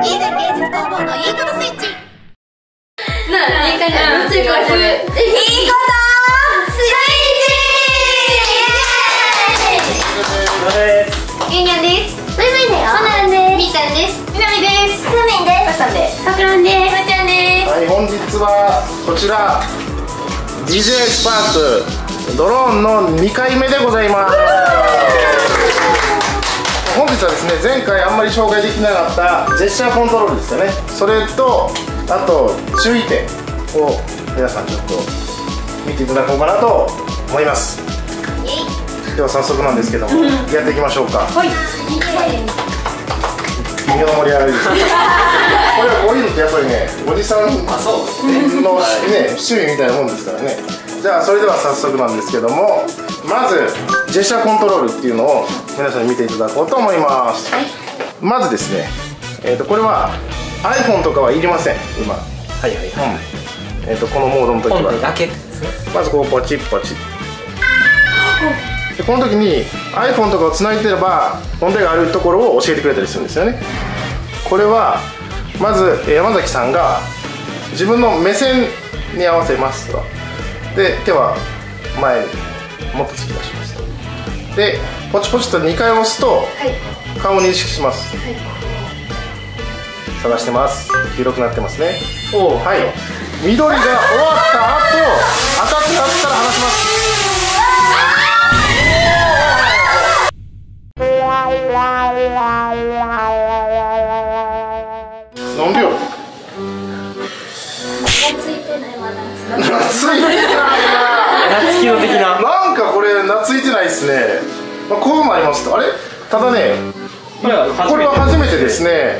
いいね芸術工房のいいことスイッチ。なあ、いい感じだ。どっちかこれ。え、いいことスイッチゆうにゃんです。バイバイだよ。そうなんです。みーちゃんです。みなみです。す。みんです。さんです。さくらんです。まちゃんです。はい、本日はこちら DJ スパークドローンの2回目でございます。本日はですね前回あんまり紹介できなかったジェスチャーコントロールですよね。それとあと注意点を皆さんちょっと見ていただこうかなと思います。では早速なんですけどもやっていきましょうか。はい。微妙な盛り上がりですね。これはこういうのってやっぱりねおじさんのね趣味みたいなもんですからね。じゃあそれでは早速なんですけどもまずジェスチャーコントロールっていうのを皆さんに見ていただこうと思います、まずですね、えー、とこれは iPhone とかはいりません。今、はいはいはい。えー、とこのモードの時は。だけですね。まずこうポチッポチ。でこの時に iPhone とかをつないでれば問題があるところを教えてくれたりするんですよね。これはまずえー山崎さんが自分の目線に合わせますと。で手は前にもっと突き出しますとでポチポチと2回押すと顔を認識します、探してます。黄色くなってますね。おおはい。緑が終わった後赤くなったら離します。なんでよ。ついてないわ。な。懐いてないな。夏希の的なかこれ懐いてないですね、まあ、こういうのもありますと。あれ？ただねこれはこれは初めてですね。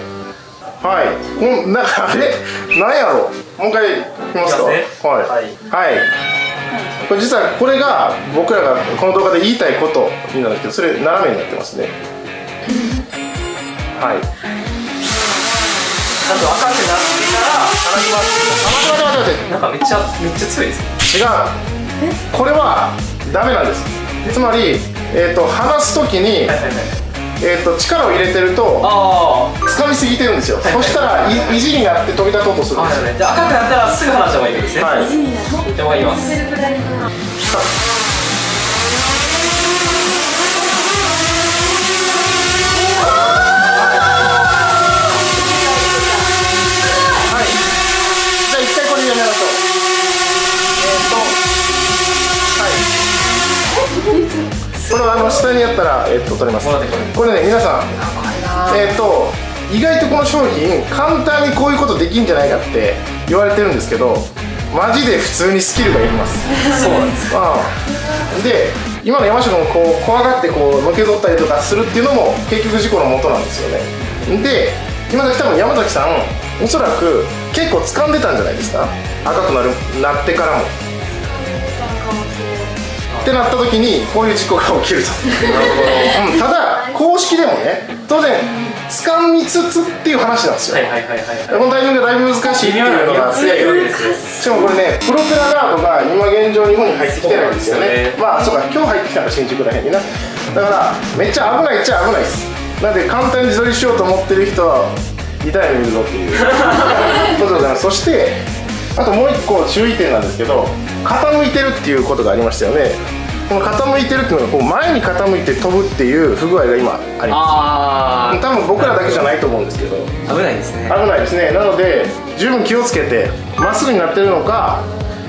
はい。こんなんかあれ？なんやろ？もう一回いきますかはい。はい。はい。これ実はこれが僕らがこの動画で言いたいことになるんですけどそれ斜めになってますね。はい。ちゃんと赤くなってから話しますあ待って待って待って。なんかめっちゃめっちゃ強いですね。違う。これはダメなんです。つまり、えー、と話す時に、えー、と力を入れてるとあ掴みすぎてるんですよ、は いそしたらい意地になって飛び立とうとするあんですよ、じゃあ赤くなったらすぐ話した方がいいんですね。はい。じゃあ参ります これはあの下にやったらえーっと取れます。これね皆さん、えーっと意外とこの商品簡単にこういうことできんじゃないかって言われてるんですけど、マジで普通にスキルがいります。そうなんですうん。で今の山下君こう怖がってこうのけぞったりとかするっていうのも結局事故のもとなんですよね。で今崎多分山崎さんおそらく結構掴んでたんじゃないですか？赤くなるなってからもってなった時にこういう事故が起きると、うん、ただ公式でもね当然掴みつつっていう話なんですよ、はいはいはいはいこのタイミングがだいぶ難しいっていうのがあって。しかもこれねプロペラガードが今現状日本に入ってきてないんですよね。ね。まあそうか今日入ってきたのが新宿らへんにな。だからめっちゃ危ないっちゃ危ないです。なんで簡単に自撮りしようと思ってる人は痛い目見るぞっていう。ことでございますそしてあともう一個注意点なんですけど傾いてるっていうことがありましたよね。この傾いてるっていうのがこう前に傾いて飛ぶっていう不具合が今ありまあす多分僕らだけじゃないと思うんですけど。あ危ないですね。危ないですね。なので十分気をつけてまっすぐになってるのか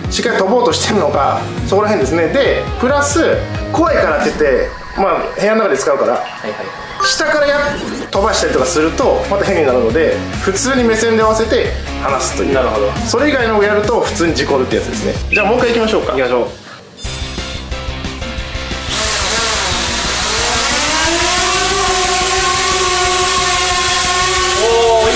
しっかり飛ぼうとしてるのかそこら辺ですね。でプラス怖いからって言ってまあ部屋の中で使うからはいはい。下からや飛ばしたりとかするとまた変になるので普通に目線で合わせて離すという。なるほど。それ以外のをやると普通に事故るってやつですね。じゃあもう一回いきましょうか。行きましょう。おおい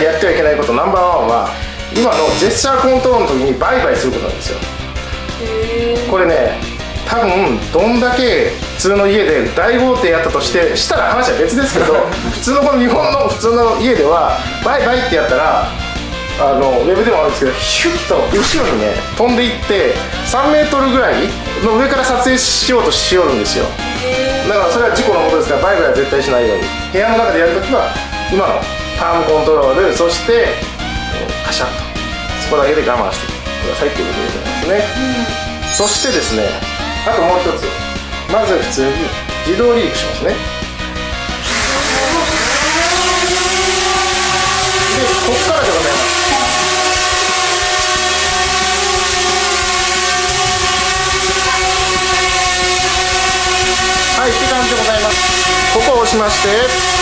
でやってはいけないことナンバーワンは今のジェスチャーコントロールの時にバイバイすることなんですよ。これね多分どんだけ普通の家で大豪邸やったとしてしたら話は別ですけど 普通のこの日本の普通の家ではバイバイってやったらあのウェブでもあるんですけどヒュッと後ろにね飛んでいって3メートルぐらいの上から撮影しようとしよるんですよ。だからそれは事故のことですからバイバイは絶対しないように。部屋の中でやるときは今のパームコントロールそしてえーカシャッとそこだけで我慢してくださいっていうことでございますね、そしてですねあともう一つまず普通に自動離陸しますね。でこっからでございます。はいって感じでございます。ここを押しまして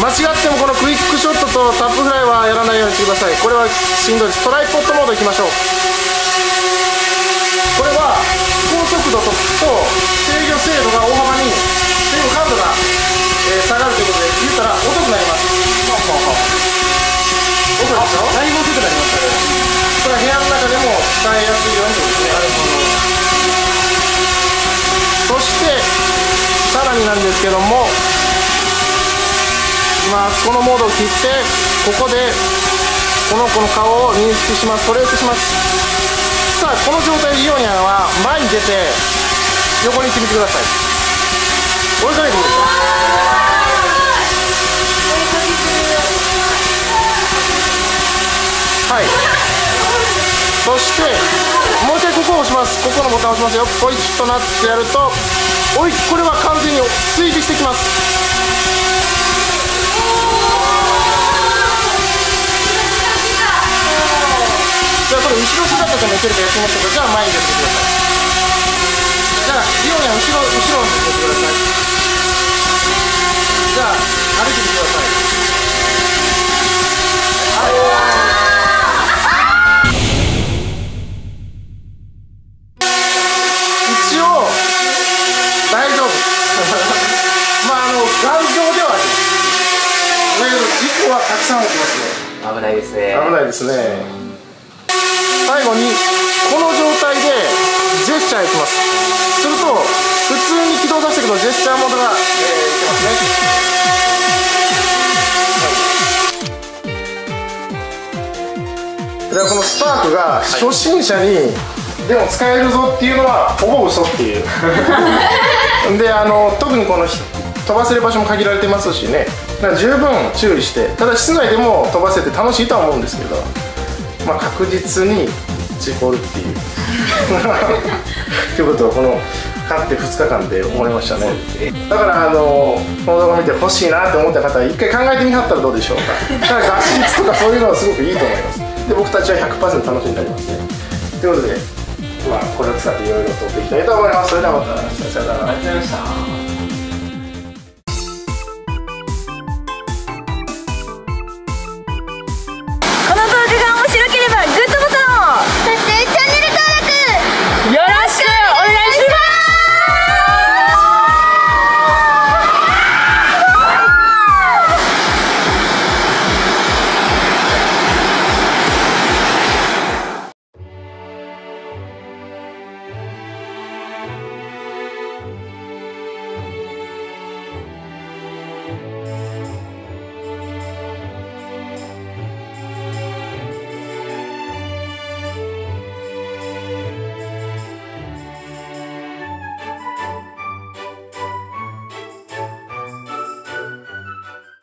間違ってもこのクイックショットとタップフライはやらないようにしてください。これはしんどいです。トライポッドモードいきましょう。これは飛行速度とと制御精度が大幅に制御感度が、えー下がるということで言ったら遅くなります。遅いでしょだいぶ遅くなりましたね。これは部屋の中でも使いやすいようにということですねそしてさらになんですけども今このモードを切ってここでこの子の顔を認識します。トレースしますさあこの状態でイオニアンは前に出て横に行ってみてください追いかけてくださいはいそしてもう一回ここを押しますここのボタンを押しますよポイッとなってやるとおいこれは完全に追尾してきますじゃあこれ後ろ姿でもいけるかやってみましょうかじゃあ前に出てくださいじゃあリオには後ろ後ろに出てくださいじゃあ歩いてみてください一応大丈夫。まああの頑丈ではあります。だけど事故はたくさん起きますね。危ないですね。危ないですね最後にこの状態でジェスチャーいきます。すると普通に起動させていくとジェスチャーモードが、えー、いきます。ねでこのスパークが初心者に、でも使えるぞっていうのはほぼ嘘っていう。であの特にこの飛ばせる場所も限られてますしね。だから十分注意してただ室内でも飛ばせて楽しいとは思うんですけどまあ確実に事故るっていう。ということをこの勝って2日間で思いましたね。だからあのこの動画見てほしいなって思った方は一回考えてみはったらどうでしょうか。だから合室とかそういうのはすごくいいと思います。で僕たちは100%楽しんでありますね。ということでまあこれを使っていろいろとっていきたいと思います。それではまたさよなら。ありがとうございました。